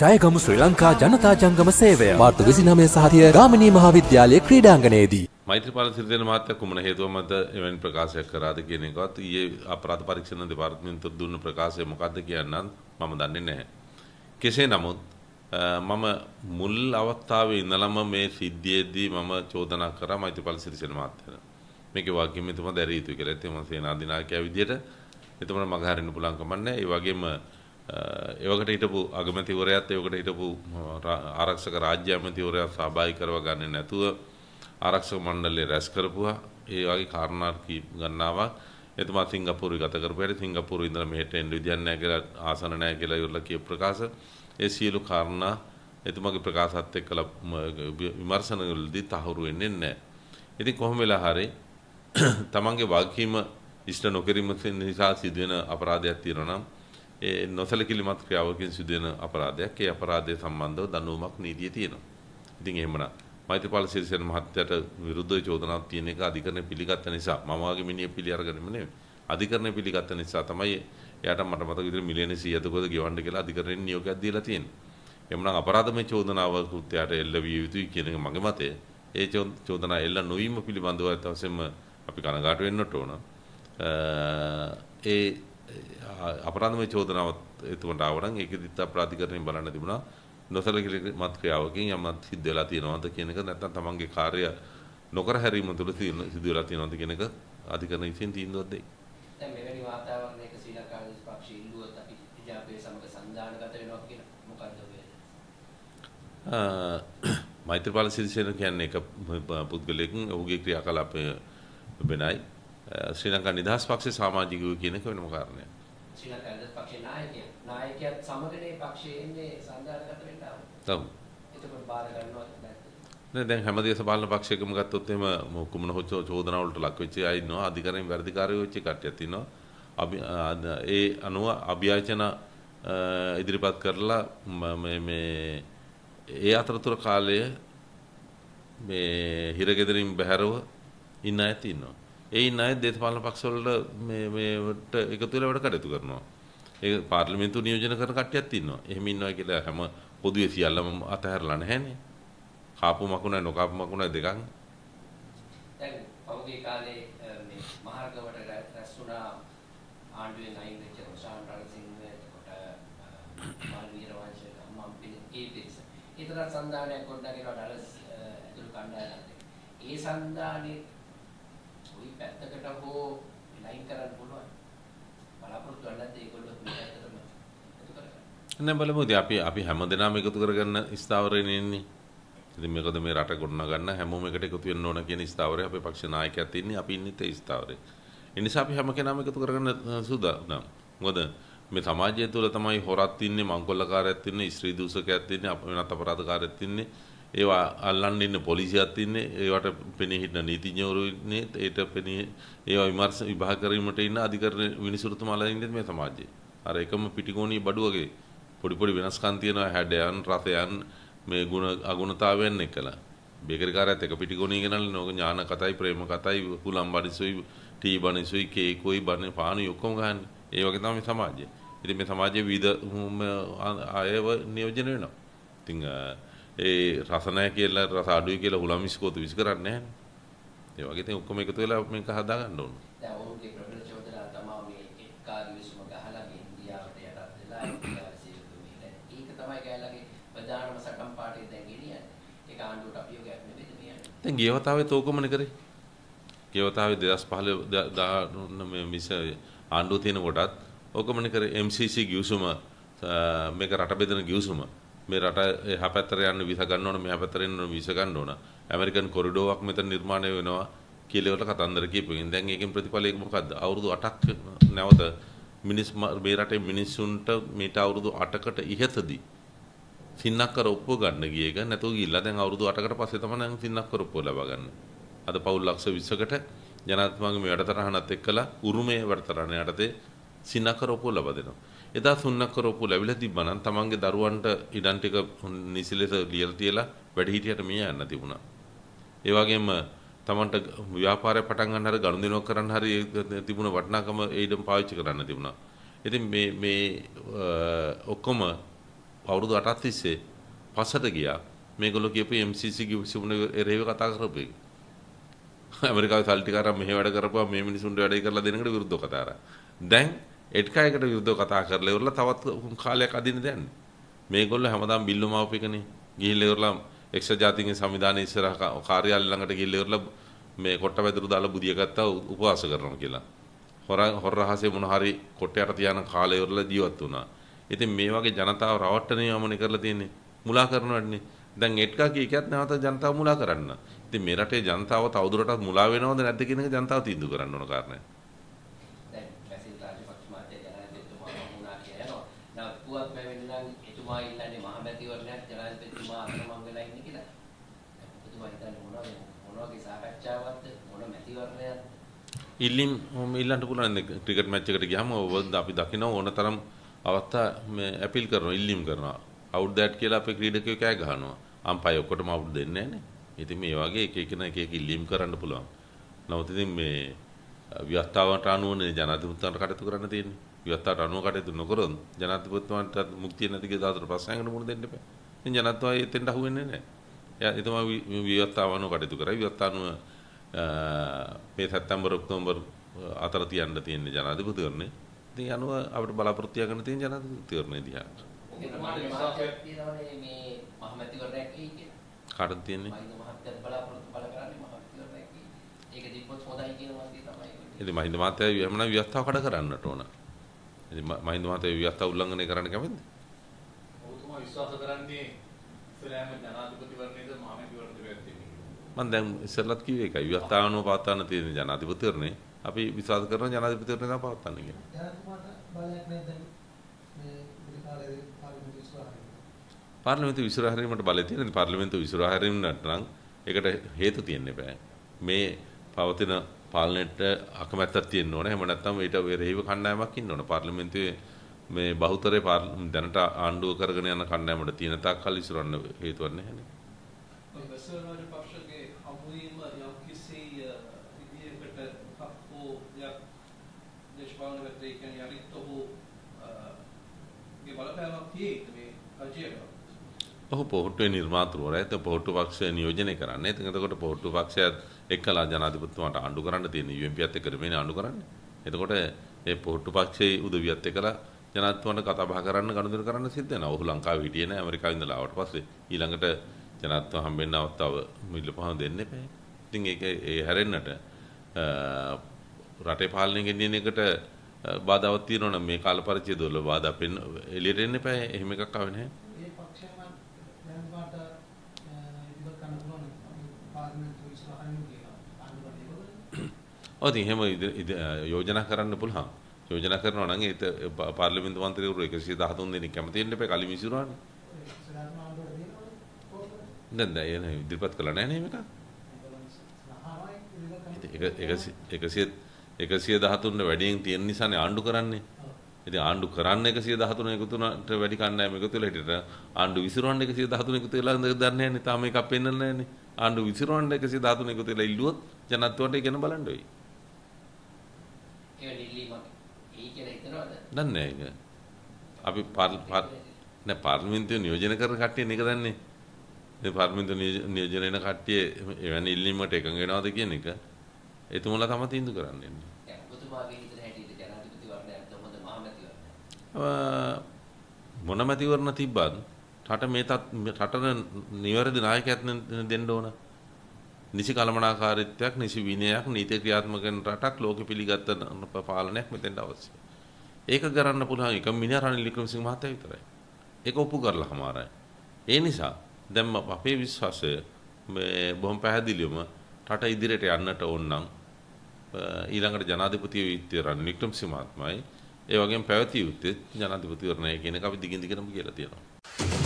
ජයගමු ශ්‍රී ලංකා ජනතා ජංගම සේවය මාර්තු 29 සහතිය ගාමිණී මහාවිද්‍යාලයේ ක්‍රීඩාංගණයේදී මෛත්‍රීපාල සිරිසේන මහත්තයා කුමන හේතුව මත එවැනි ප්‍රකාශයක් කරාද කියන එකවත් ඊයේ අපරාධ පරීක්ෂණ දෙපාර්තමේන්තුව දුන්න ප්‍රකාශය මොකක්ද කියන්නත් මම දන්නේ නැහැ. කෙසේ නමුත් මම මුල් අවස්ථාවේ ඉඳලම මේ සිද්ධියේදී මම චෝදනා කරා මෛත්‍රීපාල සිරිසේන මහත්තයාට. මේකේ වගකීම එතුමා දැරිය යුතුයි කියලා. ඒත් මම සේනාධිනායකයා විදියට එතුමාට මග හරින්න පුළුවන් කමක් නැහැ. ඒ වගේම ඒවකට හිටපු අගමැතිවරයාත් ඒවකට හිටපු ආරක්ෂක රාජ්‍ය ඇමතිවරයා සහභාගී කරව ගන්නේ නැතුව ආරක්ෂක මණ්ඩලය රැස් කරපුවා. ඒ වගේ කාරණා ගන්නාවක් එතුමා සිංගප්පූරු ගත කරපු හැටි සිංගප්පූරු ඉඳලා මෙහෙට එන්න විදියක් නැහැ කියලා ආසන නැහැ කියලා ඉවරලා කියපු ප්‍රකාශ. ඒ සියලු කාරණා එතුමාගේ ප්‍රකාශات එක්කලා විමර්ශන වලදී තහවුරු වෙන්නේ නැහැ. ඉතින් කොහොම වෙලා හරි තමන්ගේ වගකීම ඉෂ්ට නොකිරීම නිසා සිදුවෙන අපරාධයක් තියෙනවා නම් ඒ නොසලකිලිමත් ක්‍රියාවකින් සිදුවෙන අපරාධයක් ඒ අපරාධය සම්බන්ධව දඬුවමක් නීතියේ තියෙනවා. ඉතින් එහෙමනම් මෛත්‍රීපාල සිරිසේන මහත්තයාට විරුද්ධව චෝදනාවක් තියෙන එක අධිකරණය පිළිගත්ත නිසා මම වගේ මිනිහ පිළි අරගෙනම නෙමෙයි. අධිකරණය පිළිගත්ත නිසා තමයි එයාට මට මතක විදිහට මිලියන 100ක ගෙවන්න කියලා අධිකරණයෙන් නියෝගයක් දීලා තියෙන්නේ. එhmenan අපරාධමය චෝදනාව කෘත්‍යයට එල්ල විය යුතුයි කියන එක මගේ මතය. ඒ චෝදනා එල්ල නොවීම පිළිබඳව අතවසෙම අපි කනගාටු වෙන්නට ඕන. ඒ අපරාධමය චෝදනාවත් එතුමට ආවනම් ඒකෙදිත් අපරාධිකරණයෙන් බලන්න තිබුණා. නොසලකිලිමත් ක්‍රියාවකින් යමක් සිද්ධ වෙලා තියෙනවද කියන එක නැත්නම් තමන්ගේ කාර්ය නොකර හැරීම තුළ සිදු වෙලා තියෙනවද කියන එක අධිකරණ විසින් තීන්දුවක් දෙයි. දැන් මෙවැනි වාතාවරණයක ශ්‍රී ලංකා දේශපාලන ඉල්ලුවොත් අපි ජාපේ සමග සංධානගත වෙනවා කියන මොකද්ද ඔය? මෛත්‍රීපාල සිරිසේන කියන්නේ එක පුද්ගලයෙක් ඔහුගේ ක්‍රියාකලාපය වෙනයි. ශ්‍රී ලංකා නිදහස් පක්ෂේ සමාජිකයෝ කියන එක වෙනම කාරණයක්. ශ්‍රී ලංකා නිදහස් පක්ෂේ නායකයා නායකයාත් සමගනේ පක්ෂයේ ඉන්නේ සංධානගත වෙන්න ආව. නෑ දැන් හැම දේශපාලන පක්ෂයකම ගත්තොත් එහෙම කුමන හොචෝ චෝදනා වලට ලක් වෙච්ච අය ඉන්නවා අධිකරණයෙන් වැඩිකාරයෝ වෙච්ච කට්ටියක් ඉන්නවා. ඒ අනුව අභ්‍යාචන ඉදිරිපත් කරලා මේ මේ ඒ අතරතුර කාලය මේ හිරගෙදරින් බැහැරව ඉන්න අයත් ඉන්නවා. ඒ ඉන්න අය දේශපාලන පක්ෂවලට මේ මේවට එකතු වෙලා වැඩ කටයුතු කරනවා. ඒ පාර්ලිමේන්තුව නියෝජනය කරන කට්ටියක් ඉන්නවා. එහෙම ඉන්නවා කියලා හැම පොදුවේ සියල්ලම අතහැරලා නැහැනේ. කාපු මකුණයි නොකාපු මකුණයි දෙකක්. දැන් පෞද්ගලික කාලේ මේ මහර්ගවට රැස් වුණා ආණ්ඩුවෙන් අයින් වෙච්ච රොෂාන් රණසිංහ එතකොට මාල් වීරවංශ මම්පිලි ඒ පිරිස. ඊතර සන්දානයක් ගොඩනගෙන ඩලස් ඇතුළු කණ්ඩායමක්. ඒ සන්දානේ ওই පැත්තකට හෝ ලයින් කරන්න පුළුවන්. බලාපොරොත්තු වෙන්නත් ඒගොල්ලෝ මේ පැත්තටම එකතු කරගන්න. නෑ බලමු ඉතින් අපි අපි හැමදෙනාම එකතු කරගන්න ස්ථාවරයෙන් ඉන්නේ. ඉතින් මේකද මේ රට ගොඩනගන්න හැමෝම එකට එකතු වෙන්න ඕන කියන ස්ථාවරය අපේ පක්ෂ නායකයත් ඉන්නේ අපි ඉන්නෙත් ඒ ස්ථාවරේ. ඒ නිසා අපි හැම කෙනාම එකතු කරගන්න සූදානම්. මොකද මේ සමාජය තුළ තමයි හොරත් ඉන්නේ, මංකොල්ලකාරයත් ඉන්නේ, ස්ත්‍රී දූෂකයත් ඉන්නේ, වෙනත් අපරාධකාරයත් ඉන්නේ. ඒවා අල්ලන්න ඉන්න පොලිසියත් ඉන්නේ ඒවට පෙනී හිටන නීතිඥවරු ඉන්නේ ඒට පෙනී ඒවා විමර්ශන විභාග කිරීමට ඉන්න අධිකරණ විනිසුරුතුමාලා ඉන්නේ මේ සමාජයේ. අර එකම පිටිකෝණී බඩු වගේ පොඩි පොඩි වෙනස්කම් තියෙනවා හැඩයන් රසයන් මේ ಗುಣ අගුණතාවයන් එක්කලා. බේකරි කාර්යයත් එක පිටිකෝණී ගෙනල්ලා නෝක ඥාන කතයි ප්‍රේම කතයි හුලම් බඩිසුයි ටී බණිසුයි කේකුයි බණ පානි ඔක්කොම ගහන්නේ. ඒ වගේ තමයි සමාජය. ඉතින් මේ සමාජයේ විවිධ අයව නියෝජනය වෙනවා. ඉතින් ඒ රස නැහැ කියලා රස අඩුයි කියලා හුලම් ඉස්කෝතු විසි කරන්නේ නැහැ. ඒ වගේ ඉතින් ඔක්කොම එකතු වෙලා මේක හදා ගන්න ඕන. දැන් ඔවුන්ගේ ප්‍රබල චෝදනා තමයි මේ එක්කාරි විසුම ගහලා මේ ඉන්දියාවට යටත් වෙලා ඉන්දියාවේ සීලුමේ. ඒක තමයි කැලලගේ ප්‍රධානම සටන් පාටේ දැන් ගෙනියන්නේ. ඒක ආණ්ඩුවට අභියෝගයක් නෙවෙයි මෙයන්නේ. දැන් ගිය වතාවේ තෝකමනේ කරේ. ගිය වතාවේ 2015 මේ මිස ආණ්ඩුව තියෙන කොටත් ඕකමනේ කරේ MCC ගිවිසුම මේක රට බෙදෙන ගිවිසුම. මේ රට එහා පැත්තට යන්න විස ගන්න ඕන මෙහා පැත්තට එන්න විස ගන්න ඕන. ඇමරිකන් කොරිඩෝවක් මෙතන නිර්මාණය වෙනවා කියලා වල කතන්දර කියපුවෙන්. දැන් ඒකෙන් ප්‍රතිඵලය මොකද්ද? අවුරුදු 8ක් නැවත මිනිස් මේ රටේ මිනිස්සුන්ට මේට අවුරුදු 8කට ඉහතදී සින්නක්කර ඔප්පුව ගන්න ගිය එක නැතුව ගිහිල්ලා දැන් අවුරුදු 8කට පස්සේ තමයි නම් සින්නක්කර ඔප්පුව ලබා ගන්න. අද පවුල් ලක්ෂ 20කට ජනාධිපතිතුමාගේ මේ වැඩතරහනත් එක්කලා උරුමයේ වැඩතරහන යටතේ සින්නක්කර ඔප්පුව ලබා දෙනවා. එදා සුන්නක්කර ඔප්පුව ලැබිලා තිබ්බනම් තමන්ගේ දරුවන්ට ඉඩම් ටික නිසිලෙස ලියලා තියලා වැඩිහිටියට මිය යන්න තිබුණා. ඒ වගේම තමන්ට ව්‍යාපාරය පටන් ගන්න හරි ගනුදෙනුවක් කරන්න හරි තිබුණ වටිනාකම ඒ ඉඩම් පාවිච්චි කරන්න තිබුණා. ඉතින් මේ මේ ඔක්කොම අවුරුදු 8ක් තිස්සේ පස්සට ගියා. මේගොල්ලෝ කියපු MCC කිව්සුමුන එරේව කතා කරපු එක. ඇමරිකාවේ සල්ලි ටික අරන් මෙහෙ වැඩ කරපුවා මේ මිනිසුන්ට වැඩේ කරලා දෙනකට විරුද්ධව කතා කරා. දැන් එඩ්කායකට විරුද්ධව කතා කරලා ඉවරලා තවත් කාලයක් අදින්න දැන්නේ. මේගොල්ලෝ හැමදාම බිල්ලු මාවපිකනේ. ගිහිල්ලා ඉවරලා එක්සත් ජාතීන්ගේ සංවිධානයේ ඉස්සරහ කාර්යාලය ළඟට ගිහිල්ලා ඉවරලා මේ කොට්ටවැදුරු දාලා බුදිය ගත්තා උපවාස කරනවා කියලා. හොර හොර රහසේ මොන හරි කොට්ටයට තියාන කාලය ඉවරලා ජීවත් වුණා. ඉතින් මේ වගේ ජනතාව රවට්ටන යමනේ කරලා තියෙන්නේ. මුලා කරනවන්නේ. දැන් එට්කා කීකයක් නැවත ජනතාව මුලා කරන්න. ඉතින් මේ රටේ ජනතාව තවදුරටත් මුලා වෙනවද නැද්ද කියන එක ජනතාව තීන්දුව කරන්න ඕන කාරණයක්. දැන් බැසිල් රාජපක්ෂ මහත්තයා ජනාධිපතිතුමා වුණා කියලා යනවා. නමුත් පුවත් පැමිණි නම් එතුමා ඉල්ලන්නේ මහමැතිවරණයක් ජනාධිපතිතුමා අතරමං වෙලා ඉන්නේ කියලා. එතුමා හිතන්නේ මොනවද මොන වගේ සාකච්ඡාවක්ද මොන මැතිවරණයක්ද? ඉල්ලීම් ඔහොම ඉල්ලන්න පුළුවන් නේ ක්‍රිකට් මැච් එකට ගියාම ඔබ අපි දකිනවා ඕන තරම් අවස්ථා මේ අපීල් කරනවා ඉල්ලීම් කරනවා. අවුට් දෑට් කියලා අපේ ක්‍රීඩකයෝ කෑ ගහනවා. අම්පයි ඔක්කොටම අවුට් දෙන්නේ නැහැ නේ. ඉතින් මේ වගේ එක එක එක එක ඉල්ලීම් කරන්න පුළුවන්. නමුත් ඉතින් මේ ව්‍යවස්ථාවට අනුවනේ ජනාධිපතිතුමාට කටයුතු කරන්න තියෙන්නේ. ව්‍යවස්ථාවට අනුව කටයුතු නොකරොත් ජනාධිපතිතුමාට මුක්තිය නැති කිය දාතර ප්‍රශ්නයකට මුහුණ දෙන්න බෑ. ඉතින් ජනත්වය එතෙන්ට අහු වෙන්නේ නැහැ. එයා එතුමා ව්‍යවස්ථාව අනුව කටයුතු කරයි. ව්‍යවස්ථාව අනුව මේ සැප්තැම්බර් ඔක්තෝබර් අතර තියන්න තියෙන ජනාධිපතිවරණය. ඉතින් අනුව අපිට බලාපොරොත්තු තියාගන්න තියෙන ජනාධිපතිවරණය දිහා. කියලා. කාටද තියෙන්නේ? ඒක තිබ්බොත් හොඳයි කියන වාසිය තමයි. ඉතින් මහින්ද මහත්තයා එහෙමනම් ව්‍යවස්ථාව කඩ කරන්නට ඕන. ඉතින් මහින්ද මහත්තයා ව්‍යවස්ථාව උල්ලංඝනය කරන්න කැමතිද? ඔබතුමා විශ්වාස කරන්නේ ඉස්ලාම ජනාධිපතිවරණයද මහමැතිවරණයද පැත්තේ මම දැන් ඉස්සෙල්ලත් කිව්වේ ඒකයි. ව්‍යවස්ථාවනෝ පවත්වන්න තියෙන ජනාධිපතිවරණේ අපි විශ්වාස කරන ජනාධිපතිවරණේ තමයි පවත්වන්න කියන්නේ. ජනතුමාට බලයක් නැහැ දැන් මේ ඉදිරි කාලේ පාර්ලිමේන්තු ඉස්සරහින්. පාර්ලිමේන්තු විසිරා හැරීමට බලය තියෙනවා. පාර්ලිමේන්තු විසිරා හැරීමට නම් ඒකට හේතු තියෙන්න බෑ. මේ පවතින පාලනයට අකමැත්තක් තියෙන්න ඕනේ. එහෙම නැත්නම් ඊට වෙරෙහිව කණ්ඩායමක් ඉන්න ඕනේ. පාර්ලිමේන්තුවේ මේ බහුතරේ දැනට ආණ්ඩුව කරගෙන යන කණ්ඩායමට තියෙන තාක් කල් ඉස්සරවන්න හේතුවක් නැහැ නේ. බැසල් රාජපක්ෂගේ හමුවීම යම් කිසි විදියකට හෝ යක් දේශපාලන වෙතේ කියන්නේ යලිත් ඔහු ගේ බලපෑමක් තියෙයිද මේ රජයට? ඔහු පොහොට්ටුවේ නිර්මාතෘවරයා. ඒත් පොහොට්ටු පක්ෂය නියෝජනය කරන්නේ. ඉතින් එතකොට පොහොට්ටු පක්ෂයත් එක්කලා ජනාධිපතිතුමාට ආණ්ඩු කරන්න තියෙන UMPත් එක්ක මේ ආණ්ඩු කරන්නේ. එතකොට ඒ පොහොට්ටු පක්ෂයේ උදවියත් එක්කලා ජනාධිපතිතුමාට කතා බහ කරන්න ගනුදෙනු කරන්න සිද්ධ වෙනවා. ඔහු ලංකාවේ හිටියේ නැහැ ඇමරිකාවේ ඉඳලා ආවට පස්සේ ඊළඟට ජනාධිපතිතුමා හම්බෙන්න අවස්ථාව මිලපහම දෙන්න එපා. ඉතින් ඒක ඒ හැරෙන්නට රටේ පාලනය ගෙනියන එකට බාධාවක් තියෙනවා නම් මේ කාල පරිච්ඡේද වල බාධා පෙන්න එළියට එන්න එපා. එහෙම එකක් ආවේ නැහැ. මේ පක්ෂයම ජනතුමාට ඉදිරිපත් කරන්න පුළුවන් පාර්ලිමේන්තු ඉස්සරහින් කියලා ආණ්ඩුවට ඔව් ඉතින් එහෙම ඉද- ඉද- යෝජනා කරන්න පුළුවන්. යෝජනා කරනවා නම් ඒ පාර්ලිමේන්තු මන්ත්‍රීවරු 113 දෙනෙක් කැමති වෙන්න එපා කලින් විසිරුවානේ. ඉස්සරහම ආණ්ඩුවට දෙනවනේ කොහොමද? දැන් දැන් එන ඉදිරිපත් කළා නැහැ නේ මේක. ඒගොල්ලෝ ඉදිරිපත් කරන්න එක එක 113 වැඩියෙන් තියෙන නිසානේ ආණ්ඩු කරන්නේ. ඉතින් ආණ්ඩු කරන්න 113 එකතු වුණාට වැඩි කණ්ඩායම එකතු වෙලා හිටියට ආණ්ඩු විසිරවන්න 113 එකතු වෙලා දන්නේ නැහැ නේ. තාම එකක් පෙන්නන්නේ නැහැ නේ. ආණ්ඩු විසිරවන්න 113 එකතු වෙලා ඉල්ලුවොත් ජනත්වයට ඉගෙන බලන්න වෙයි. ඒ නිල්ලීමක් එයි කියලා හිතනවද? දන්නේ නැහැ ඒක. අපි නෑ පාර්ලිමේන්තුවේ නියෝජනය කරන කට්ටිය නේක දන්නේ. මේ පාර්ලිමේන්තුව නියෝජ- නියෝජනය වෙන කට්ටිය එවැනි ඉල්ලීමකට එකඟ වෙනවද කියන එක එතුමලා තමයි තීන්දුව කරන්නේ. දැන් ඔබතුමාගේ හිතන හැටියට ජනාධිපතිවරණයක්ද හොඳ මහමැතිවරණයක්? අ, මොන මැතිවරණ තිබ්බත් රට මේ රටට නිවැරදි නායකයෙක් දෙන්න ඕන. නිසි කළමනාකාරීත්වයක්, නිසි විනයක්, නීති ක්‍රියාත්මක කරන රටක් ලෝකෙ පිළිගත්ත න- පාලනයක් මෙතෙන්ට අවශ්‍යයි. ඒක කරන්න පුළුවන් එක මිනිහා රනිල් වික්‍රමසිංහ මහත්තයා විතරයි. ඒක ඔප්පු කරලා හමාරයි. ඒ නිසා දැන් ම- අපේ විශ්වාසය මේ බොහොම පැහැදිලිවම රට ඉදිරියට යන්නට ඕන නම් අ, ඊළඟට ජනාධිපති විත්‍ය රනිල් වික්‍රමසිංහ මහත්මයායි ඒ වගේම පැවතිය යුත්තේ ජනාධිපතිවරණය කියන එක අපි දිගින් දිගටම කියලා තියෙනවා.